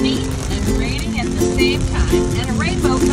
sunny and raining at the same time, and a rainbow